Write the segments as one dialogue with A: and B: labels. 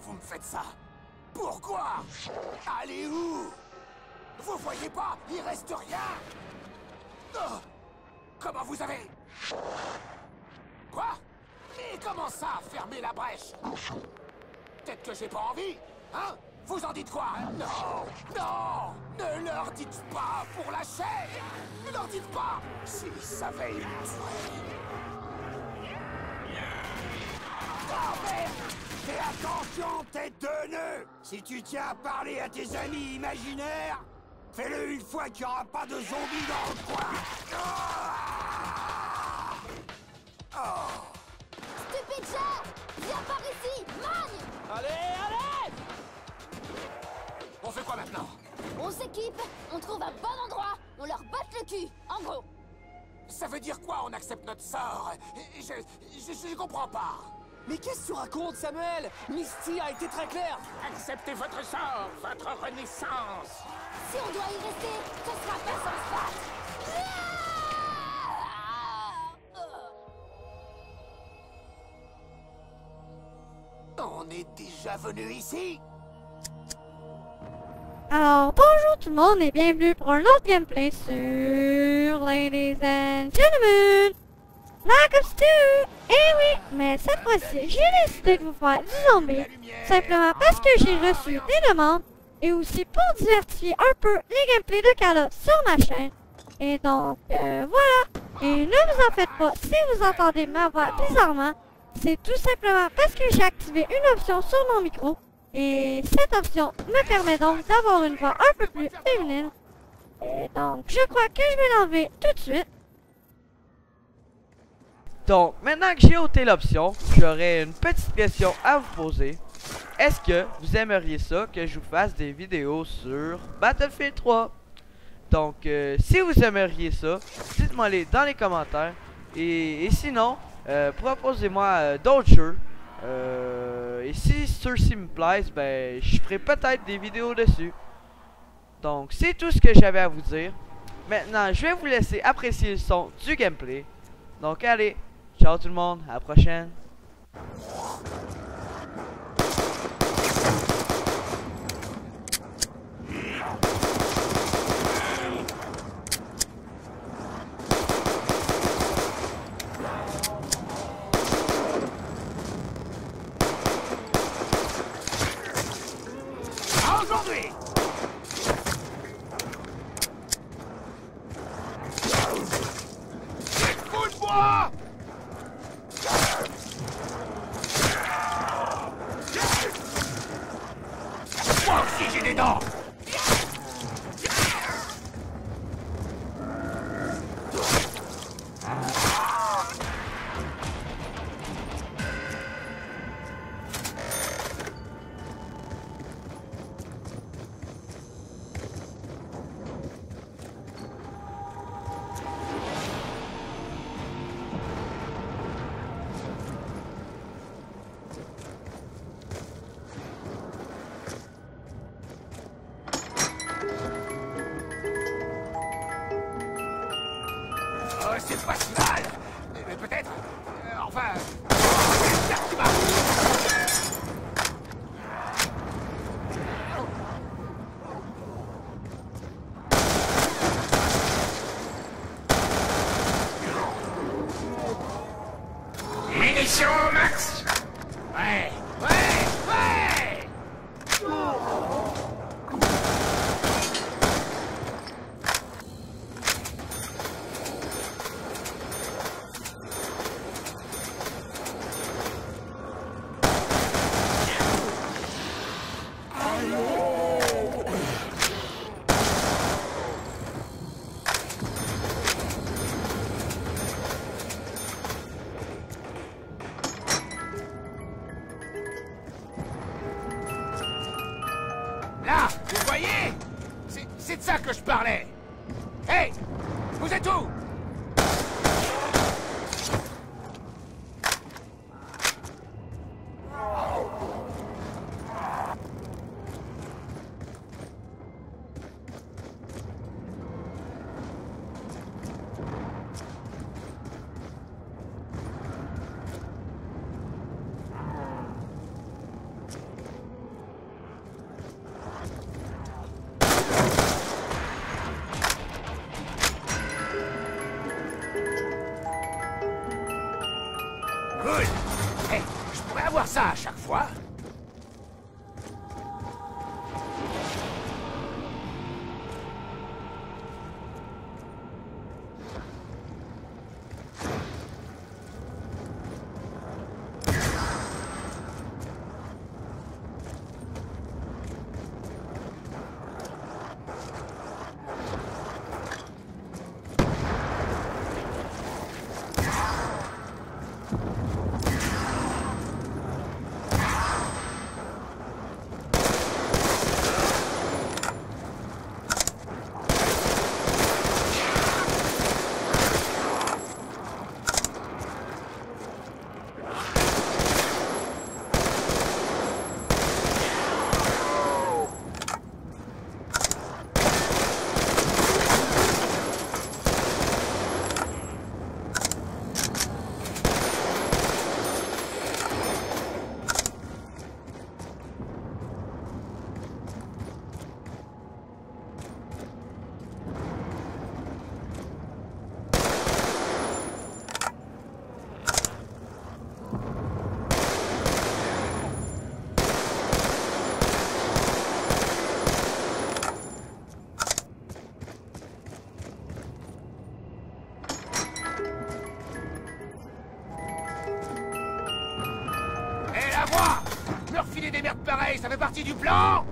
A: Vous me faites ça. Pourquoi? Allez où? Vous voyez pas? Il reste rien. Oh! Comment vous avez... Quoi? Mais comment ça, fermer la brèche? Peut-être que j'ai pas envie, hein? Vous en dites quoi? Non! Non! Ne leur dites pas pour la chaîne Ne leur dites pas! S'ils savaient. Oh merde Fais attention, tête de nœud. Si tu tiens à parler à tes amis imaginaires, fais-le une fois qu'il n'y aura pas de zombies dans le coin. Ah. Oh
B: Stupide chat Viens par ici Magne.
A: Allez, allez. On fait quoi maintenant?
B: On s'équipe, on trouve un bon endroit, on leur botte le cul, en gros.
A: Ça veut dire quoi on accepte notre sort? Je, je, je comprends pas.
C: Mais qu'est-ce que tu racontes, Samuel? Misty a été très claire.
A: Acceptez votre sort, votre renaissance.
B: Si on doit y rester, ce sera pas sans se battre
A: On est déjà venu ici.
D: Alors, bonjour tout le monde et bienvenue pour un autre gameplay sur Ladies and Gentlemen Ops 2 Eh oui, mais cette fois-ci, j'ai décidé de vous faire du zombie simplement parce que j'ai reçu des demandes et aussi pour diversifier un peu les gameplays de Call sur ma chaîne. Et donc, euh, voilà. Et ne vous en faites pas si vous entendez ma voix bizarrement. C'est tout simplement parce que j'ai activé une option sur mon micro. Et cette option me permet donc d'avoir une voix un peu plus féminine. Et donc, je crois que je vais l'enlever tout de suite.
E: Donc, maintenant que j'ai ôté l'option, j'aurais une petite question à vous poser. Est-ce que vous aimeriez ça que je vous fasse des vidéos sur Battlefield 3? Donc, euh, si vous aimeriez ça, dites-moi les dans les commentaires. Et, sinon, euh, proposez-moi euh, d'autres jeux. Euh, et si ceux-ci me plaisent, ben, je ferai peut-être des vidéos dessus. Donc, c'est tout ce que j'avais à vous dire. Maintenant, je vais vous laisser apprécier le son du gameplay. Donc, allez, ciao tout le monde, à la prochaine.
A: Aujourd'hui Écoute-moi aussi C'est- de ça que je parlais. Hey Vous êtes où? Hé, la voix Me refiler des merdes pareilles, ça fait partie du plan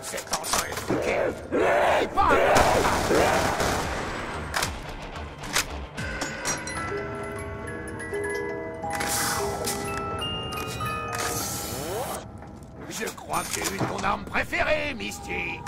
A: Cet engin est Je crois que j'ai eu ton arme préférée, Misty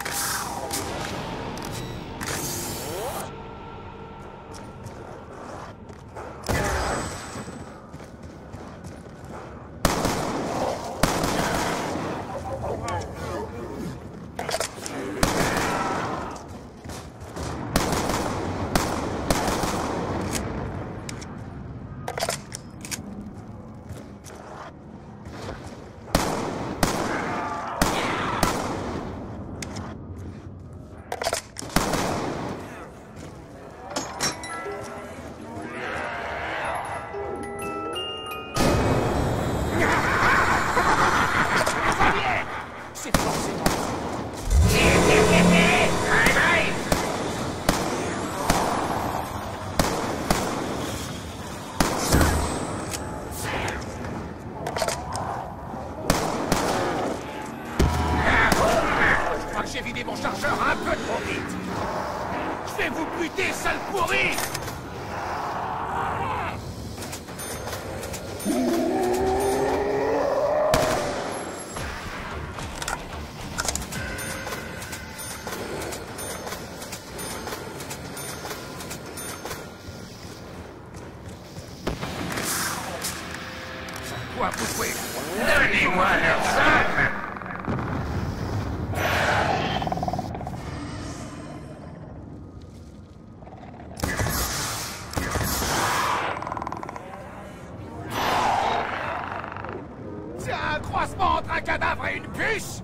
A: C'est un croisement entre un cadavre et une puce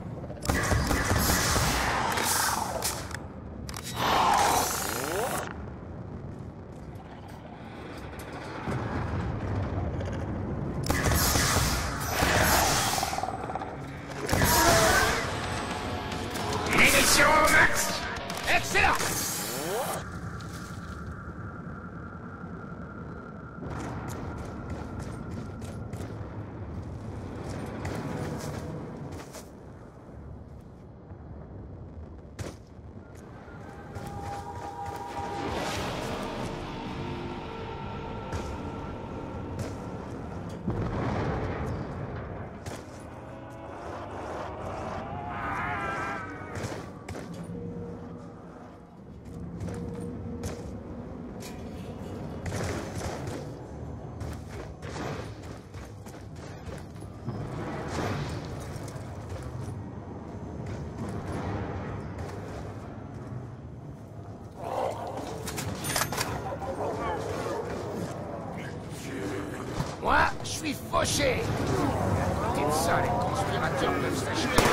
A: Côté de ça, les conspirateurs peuvent.